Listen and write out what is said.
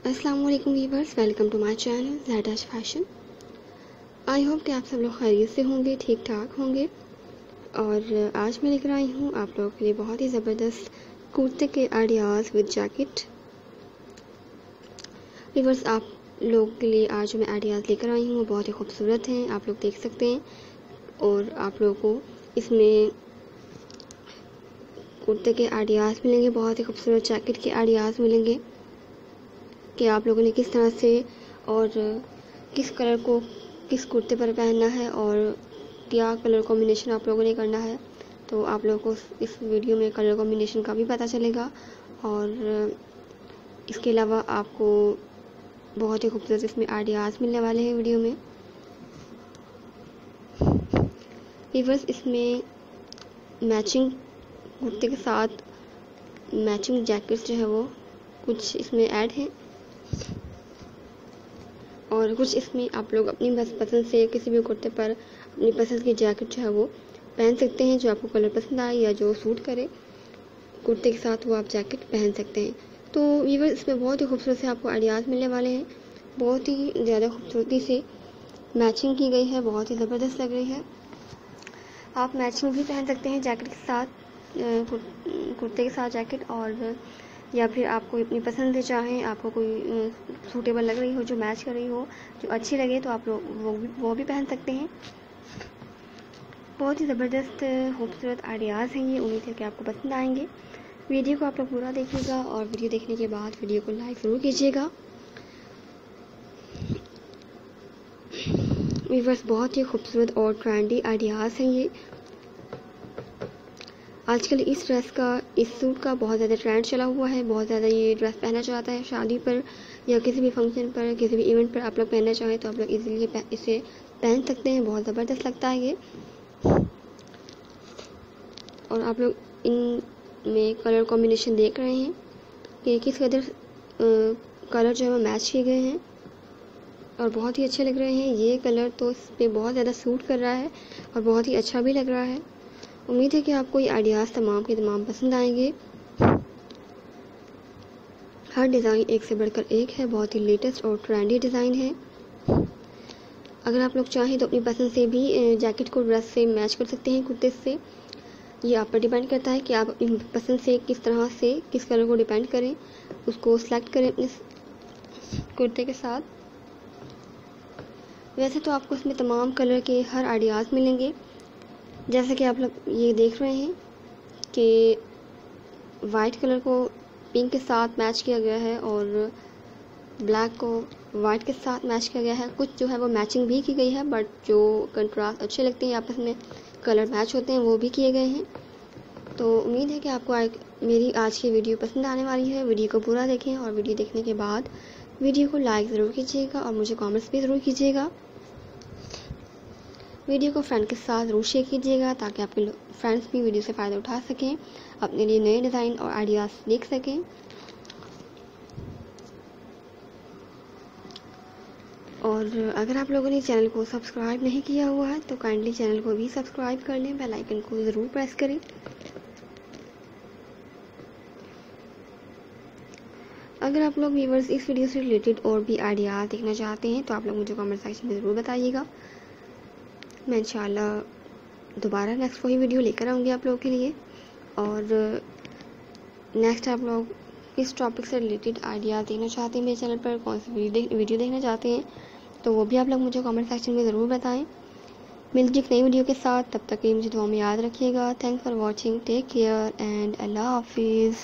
अस्सलाम वालेकुम viewers welcome to my channel जैडाश fashion I hope कि आप सब लोग खैरियत से होंगे ठीक ठाक होंगे। और आज मैं लेकर आई हूँ आप लोगों के लिए बहुत ही ज़बरदस्त कुर्ते के आइडियाज़ विद जैकेट वीवर्स आप लोग के लिए आज मैं आइडियाज़ लेकर आई हूँ वो बहुत ही खूबसूरत हैं, आप लोग देख सकते हैं। और आप लोगों को इसमें कुर्ते के आइडियाज़ मिलेंगे, बहुत ही खूबसूरत जैकेट के आइडियाज़ मिलेंगे। कि आप लोगों ने किस तरह से और किस कलर को, किस कुर्ते पर पहनना है और क्या कलर कॉम्बिनेशन आप लोगों ने करना है। तो आप लोगों को इस वीडियो में कलर कॉम्बिनेशन का भी पता चलेगा और इसके अलावा आपको बहुत ही खूबसूरत इसमें आइडियाज़ मिलने वाले हैं वीडियो में। वीवर्स इसमें मैचिंग कुर्ते के साथ मैचिंग जैकेट्स जो है वो कुछ इसमें ऐड हैं। और कुछ इसमें आप लोग अपनी बस पसंद से किसी भी कुर्ते पर अपनी पसंद की जैकेट जो है वो पहन सकते हैं, जो आपको कलर पसंद आए या जो सूट करे, कुर्ते के साथ वो आप जैकेट पहन सकते हैं। तो वीवर इसमें बहुत ही खूबसूरत से आपको आइडियाज़ मिलने वाले हैं। बहुत ही ज़्यादा खूबसूरती से मैचिंग की गई है, बहुत ही ज़बरदस्त लग रही है। आप मैचिंग भी पहन सकते हैं जैकेट के साथ कुर्ते के साथ जैकेट और या फिर आपको अपनी पसंद से चाहें, आपको कोई सूटेबल लग रही हो, जो मैच कर रही हो, जो अच्छी लगे तो आप लोग, वो भी वो भी पहन सकते हैं। बहुत ही ज़बरदस्त, खूबसूरत आइडियाज़ हैं ये, उम्मीद है कि आपको पसंद आएँगे। वीडियो को आप लोग पूरा देखिएगा, और वीडियो देखने के बाद वीडियो को लाइक ज़रूर कीजिएगा। वीवर्स बहुत ही खूबसूरत और ट्रेंडी आइडियाज़ हैं ये आजकल इस ड्रेस का, इस सूट का बहुत ज़्यादा ट्रेंड चला हुआ है, बहुत ज़्यादा ये ड्रेस पहना चाहता है शादी पर या किसी भी फ़ंक्शन पर, किसी भी इवेंट पर आप लोग पहनना चाहें तो आप लोग इजीली इसे पहन सकते हैं, बहुत ज़बरदस्त लगता है ये। और आप लोग इन में कलर कॉम्बिनेशन देख रहे हैं कि किस कदर कलर जो है वो मैच किए गए हैं। और बहुत ही अच्छे लग रहे हैं, ये कलर तो इस पर बहुत ज़्यादा सूट कर रहा है और बहुत ही अच्छा भी लग रहा है। उम्मीद है कि आपको ये आइडियाज़ तमाम के तमाम पसंद आएँगे। हर डिज़ाइन एक से बढ़कर एक है, बहुत ही लेटेस्ट और ट्रेंडी डिज़ाइन है। अगर आप लोग चाहें तो अपनी पसंद से भी जैकेट को ड्रेस से मैच कर सकते हैं कुर्ते से। ये आप पर डिपेंड करता है कि आप अपनी पसंद से किस तरह से, किस कलर को डिपेंड करें, उसको सेलेक्ट करें अपने कुर्ते के साथ। वैसे तो आपको इसमें तमाम कलर के हर आइडियाज़ मिलेंगे। जैसे कि आप लोग ये देख रहे हैं कि वाइट कलर को पिंक के साथ मैच किया गया है और ब्लैक को वाइट के साथ मैच किया गया है। कुछ जो है वो मैचिंग भी की गई है बट जो कंट्रास्ट अच्छे लगते हैं, आपस में कलर मैच होते हैं, वो भी किए गए हैं। तो उम्मीद है कि आपको मेरी आज की वीडियो पसंद आने वाली है। वीडियो को पूरा देखें और वीडियो देखने के बाद वीडियो को लाइक ज़रूर कीजिएगा और मुझे कमेंट्स भी ज़रूर कीजिएगा। वीडियो को फ्रेंड के साथ ज़रूर शेयर कीजिएगा ताकि आपके फ्रेंड्स भी वीडियो से फ़ायदा उठा सकें, अपने लिए नए डिज़ाइन और आइडियाज़ देख सकें। और अगर आप लोगों ने चैनल को सब्सक्राइब नहीं किया हुआ है तो काइंडली चैनल को भी सब्सक्राइब कर लें बेल आइकन को ज़रूर प्रेस करें। अगर आप लोग व्यूवर्स इस वीडियो से रिलेटेड और भी आइडियाज़ देखना चाहते हैं तो आप लोग मुझे कमेंट सेक्शन में ज़रूर बताइएगा। मैं इंशाल्लाह दोबारा नेक्स्ट वही वीडियो लेकर आऊँगी आप लोगों के लिए। और नेक्स्ट आप लोग किस टॉपिक से रिलेटेड आइडिया देना चाहते हैं मेरे चैनल पर, कौन सी वीडियो देखना चाहते हैं तो वो भी आप लोग मुझे कमेंट सेक्शन में ज़रूर बताएँ। मिलती एक नई वीडियो के साथ, तब तक ये मुझे दुआ में याद रखिएगा। Thanks for watching take care and अल्लाह हाफिज़